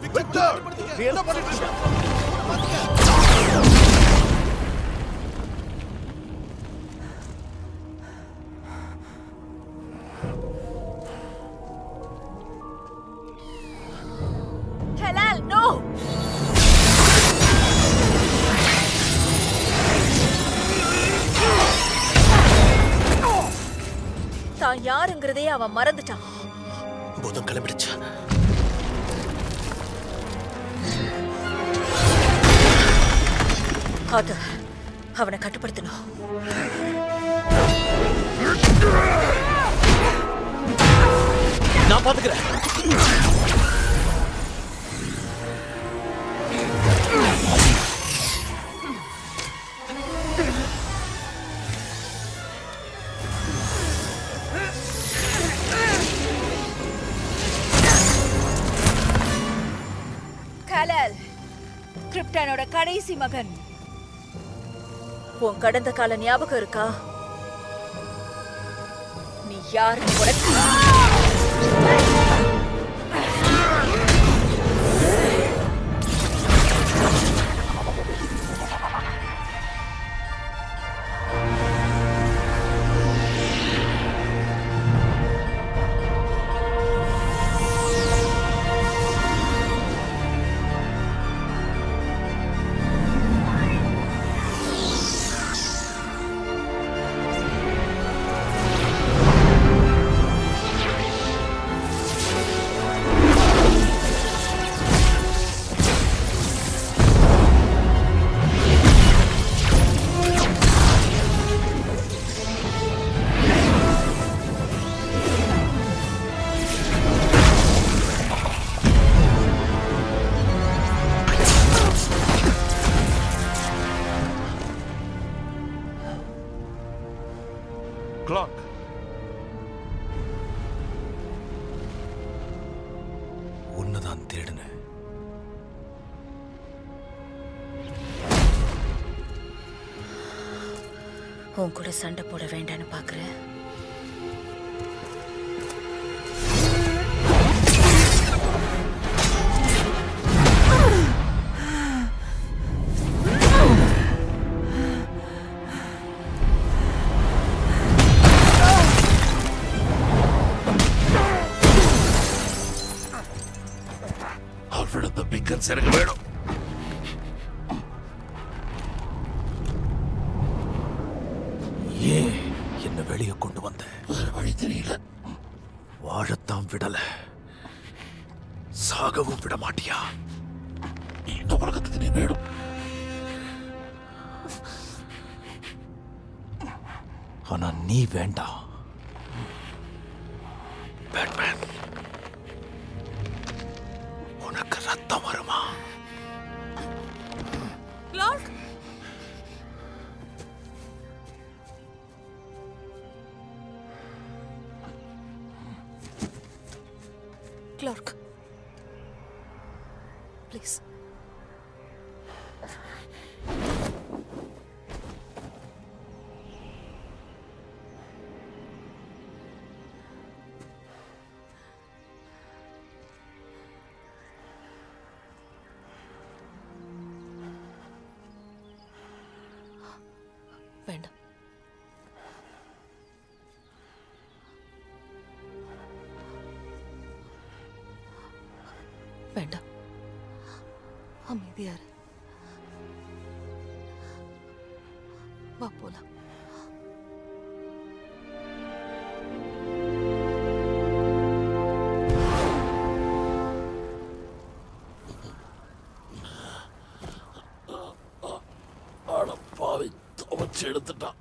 Victor நீ என்ன பண்ணிட்டு இருக்க தான் யாருங்கிறதே அவன் மறந்துட்டான். பூதம் கிளம்பிடுச்சு. அது அவனை கட்டுப்படுத்தணும். நான் பாத்துக்கிறேன். கலல் கிரிப்டனோட கடைசி மகன். உன் கடந்த கால ஞாபகம் இருக்கா? நீ யாரு உனக்கு கிளாக் உன்னதான் தேடினேன். உன் கூட சண்டை போட வேண்டான்னு பாக்குறேன். பிக்கன்ஸ் எனக்கு வேணும் ஏன் என்ன வெளியே கொண்டு வந்த? வழி தெரியல வாழத்தான் விடல. சாகவும் விட மாட்டியா? இந்த உலகத்துக்கு நீ வேணும். ஆனா நீ வேண்டாம் பேட்மேன் क्लर्क प्लीज़ வேண்டாம் அமைதியாரு வா போலாம் எடுத்துட்டான்